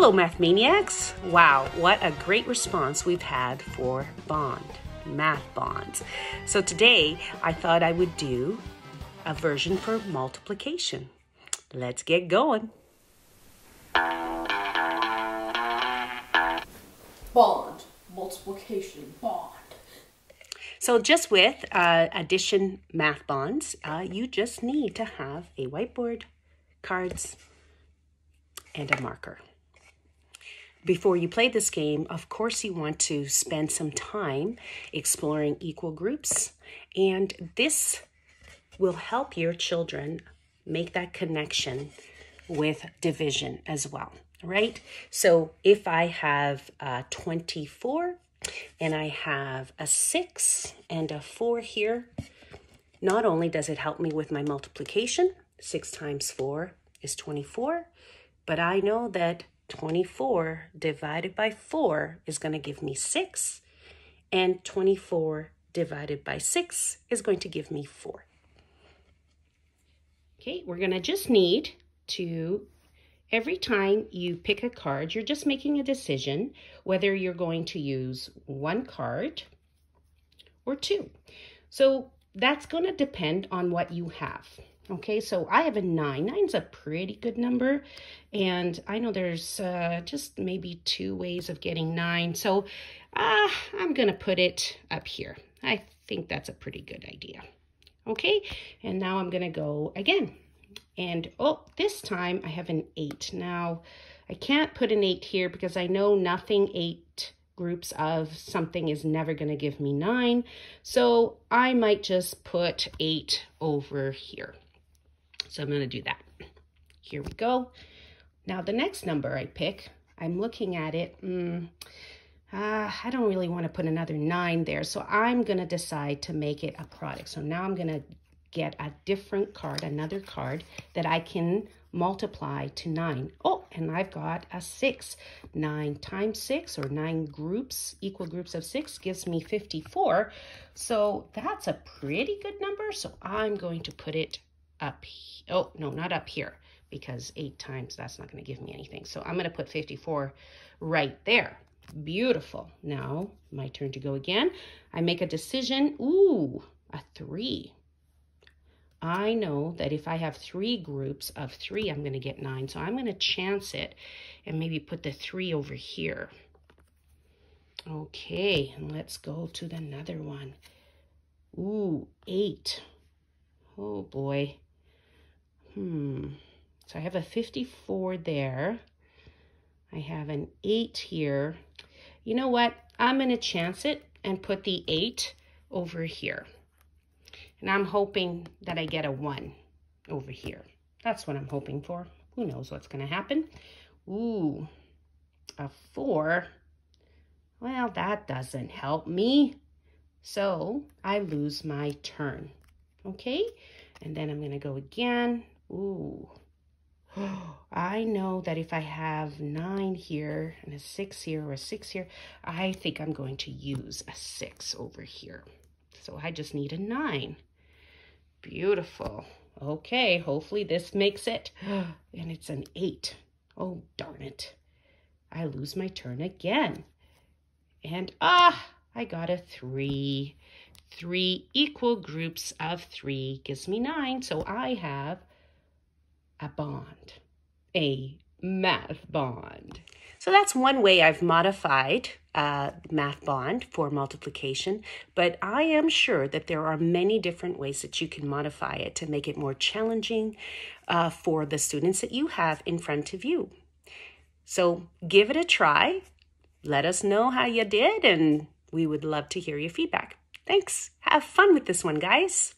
Hello, Math Maniacs. Wow, what a great response we've had for bond, math bonds. So today I thought I would do a version for multiplication. Let's get going. Bond, multiplication, bond. So just with uh, addition math bonds, uh, you just need to have a whiteboard, cards, and a marker. Before you play this game, of course, you want to spend some time exploring equal groups, and this will help your children make that connection with division as well, right? So if I have uh, 24 and I have a 6 and a 4 here, not only does it help me with my multiplication, 6 times 4 is 24, but I know that 24 divided by 4 is going to give me 6, and 24 divided by 6 is going to give me 4. Okay, we're going to just need to, every time you pick a card, you're just making a decision whether you're going to use one card or two. So that's going to depend on what you have. Okay, so I have a nine. Nine's a pretty good number. And I know there's uh, just maybe two ways of getting nine. So uh, I'm going to put it up here. I think that's a pretty good idea. Okay, and now I'm going to go again. And oh, this time I have an eight. Now, I can't put an eight here because I know nothing eight groups of something is never going to give me nine. So I might just put eight over here. So I'm going to do that. Here we go. Now the next number I pick, I'm looking at it. Mm, uh, I don't really want to put another 9 there. So I'm going to decide to make it a product. So now I'm going to get a different card, another card that I can multiply to 9. Oh, and I've got a 6. 9 times 6 or 9 groups, equal groups of 6 gives me 54. So that's a pretty good number. So I'm going to put it up Oh, no, not up here because 8 times, that's not going to give me anything. So I'm going to put 54 right there. Beautiful. Now, my turn to go again. I make a decision. Ooh, a 3. I know that if I have three groups of three, I'm going to get nine. So I'm going to chance it and maybe put the three over here. Okay, let's go to the another one. Ooh, eight. Oh boy. Hmm. So I have a 54 there. I have an 8 here. You know what? I'm going to chance it and put the 8 over here. And I'm hoping that I get a 1 over here. That's what I'm hoping for. Who knows what's going to happen? Ooh, a 4. Well, that doesn't help me. So I lose my turn. Okay? And then I'm going to go again. Ooh. I know that if I have nine here and a six here or a six here, I think I'm going to use a six over here. So I just need a nine. Beautiful. Okay, hopefully this makes it. And it's an eight. Oh, darn it. I lose my turn again. And ah, I got a three. Three equal groups of three gives me nine. So I have a bond, a math bond. So that's one way I've modified uh, math bond for multiplication, but I am sure that there are many different ways that you can modify it to make it more challenging uh, for the students that you have in front of you. So give it a try. Let us know how you did, and we would love to hear your feedback. Thanks. Have fun with this one, guys.